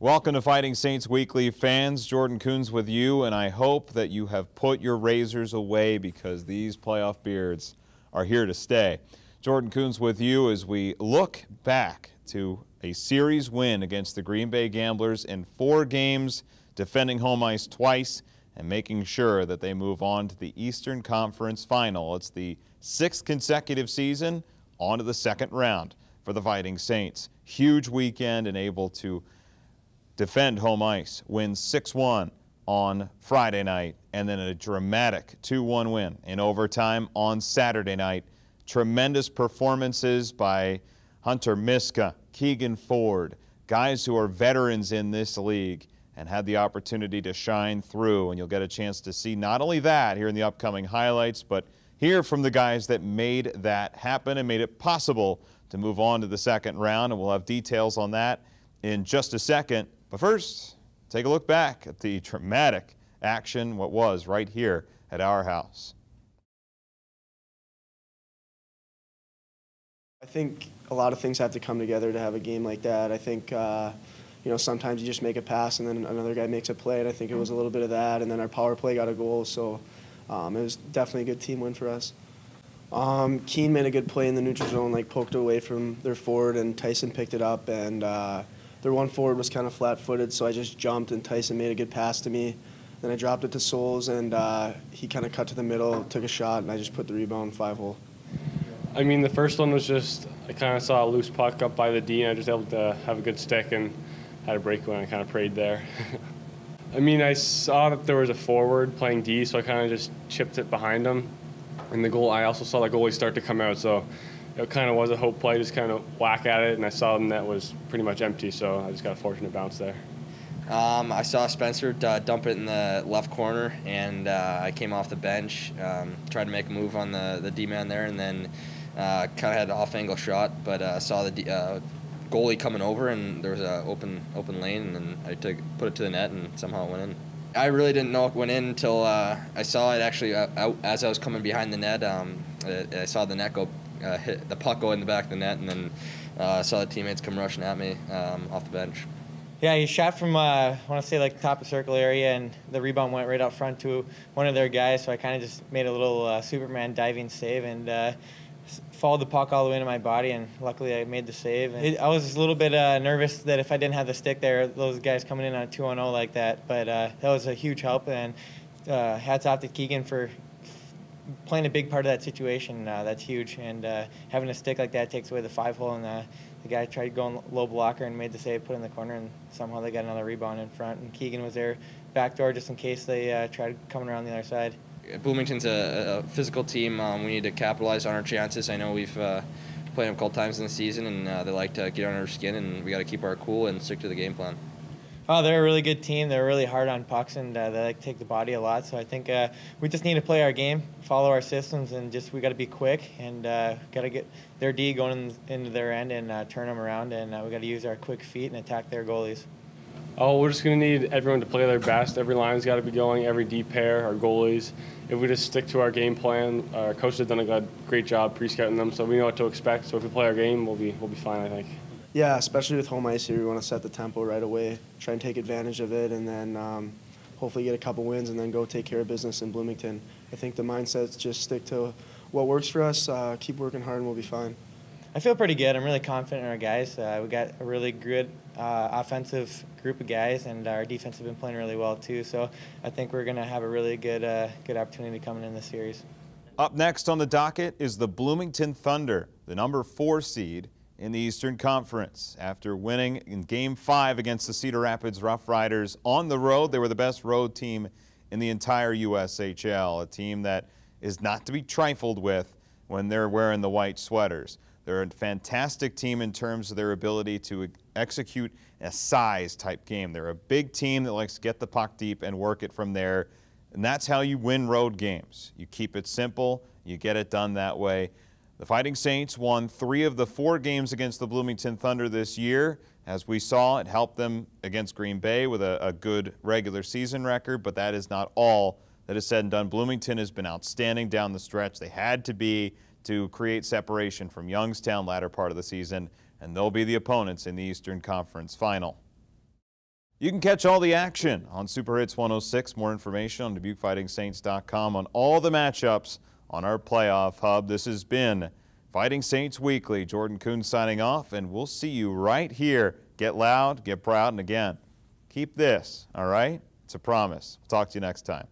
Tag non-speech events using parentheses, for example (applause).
Welcome to Fighting Saints Weekly fans. Jordan Coons with you, and I hope that you have put your razors away because these playoff beards are here to stay. Jordan Coons with you as we look back to a series win against the Green Bay Gamblers in four games, defending home ice twice, and making sure that they move on to the Eastern Conference Final. It's the sixth consecutive season on to the second round for the Fighting Saints. Huge weekend and able to defend home ice, win 6-1 on Friday night, and then a dramatic 2-1 win in overtime on Saturday night. Tremendous performances by Hunter Miska, Keegan Ford, guys who are veterans in this league and had the opportunity to shine through. And you'll get a chance to see not only that here in the upcoming highlights, but hear from the guys that made that happen and made it possible to move on to the second round. And we'll have details on that in just a second. But first, take a look back at the traumatic action, what was right here at our house. I think a lot of things have to come together to have a game like that. I think, uh, you know, sometimes you just make a pass and then another guy makes a play, and I think it was a little bit of that. And then our power play got a goal, so um, it was definitely a good team win for us. Um, Keene made a good play in the neutral zone, like poked away from their forward, and Tyson picked it up, and uh, their one forward was kind of flat-footed, so I just jumped, and Tyson made a good pass to me. Then I dropped it to Souls, and uh, he kind of cut to the middle, took a shot, and I just put the rebound five hole. I mean, the first one was just I kind of saw a loose puck up by the D, and I was able to have a good stick and had a breakaway. And I kind of prayed there. (laughs) I mean, I saw that there was a forward playing D, so I kind of just chipped it behind him. And the goal, I also saw the goalie start to come out, so it kind of was a hope play, just kind of whack at it, and I saw the net was pretty much empty, so I just got a fortunate bounce there. Um, I saw Spencer uh, dump it in the left corner, and uh, I came off the bench, um, tried to make a move on the, the D man there, and then uh, kind of had an off angle shot, but uh, saw the D, uh, goalie coming over, and there was an open open lane, and then I took put it to the net, and somehow it went in. I really didn't know it went in until uh, I saw it actually out as I was coming behind the net. Um, I, I, saw the net go hit the puck go in the back of the net, and then I saw the teammates come rushing at me um, off the bench. Yeah, he shot from uh, I want to say like top of circle area, and the rebound went right out front to one of their guys. So I kind of just made a little uh, Superman diving save and uh, followed the puck all the way into my body, and luckily I made the save. It, I was a little bit uh, nervous that if I didn't have the stick there, those guys coming in on a two on zero like that. But uh, that was a huge help, and uh, hats off to Keegan for playing a big part of that situation. that's huge, and having a stick like that takes away the five hole and the guy tried going low blocker and made the save, put in the corner, and somehow they got another rebound in front. And Keegan was there back door just in case they uh, tried coming around the other side. Bloomington's a, a physical team. Um, we need to capitalize on our chances. I know we've uh, played them a couple times in the season, and uh, they like to get under our skin, and we got to keep our cool and stick to the game plan. Oh, they're a really good team. They're really hard on pucks, and uh, they like take the body a lot. So I think uh, we just need to play our game, follow our systems, and just we got to be quick and uh, got to get their D going in, into their end and uh, turn them around. And uh, we got to use our quick feet and attack their goalies. Oh, we're just going to need everyone to play their best. Every line's got to be going, every D pair, our goalies. If we just stick to our game plan, our coach has done a great job pre-scouting them, so we know what to expect. So if we play our game, we'll be we'll be fine, I think. Yeah, especially with home ice here, we want to set the tempo right away, try and take advantage of it, and then um, hopefully get a couple wins and then go take care of business in Bloomington. I think the mindset's just stick to what works for us, uh, keep working hard, and we'll be fine. I feel pretty good. I'm really confident in our guys. Uh, we got a really good uh, offensive group of guys, and our defense have been playing really well too. So I think we're going to have a really good uh, good opportunity coming in this series. Up next on the docket is the Bloomington Thunder, the number four seed in the Eastern Conference. After winning in Game 5 against the Cedar Rapids Rough Riders on the road, they were the best road team in the entire USHL, a team that is not to be trifled with when they're wearing the white sweaters. They're a fantastic team in terms of their ability to execute a size type game. They're a big team that likes to get the puck deep and work it from there. And that's how you win road games. You keep it simple, you get it done that way. The Fighting Saints won three of the four games against the Bloomington Thunder this year. As we saw, it helped them against Green Bay with a, a, good regular season record, but that is not all that is said and done. Bloomington has been outstanding down the stretch. They had to be to create separation from Youngstown latter part of the season, and they'll be the opponents in the Eastern Conference Final. You can catch all the action on Super Hits 106. More information on DubuqueFightingSaints.com on all the matchups on our playoff hub. This has been Fighting Saints Weekly. Jordan Coon signing off, and we'll see you right here. Get loud, get proud, and again, keep this, all right? It's a promise. We'll talk to you next time.